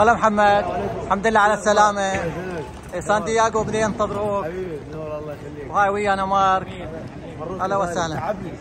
هلا محمد. الحمد لله على السلامة. إيه، سان دياغو بدي ينتظروك حبيبي نور الله يخليك. وهاي ويانا مارك. هلا وسهلا. تعبني.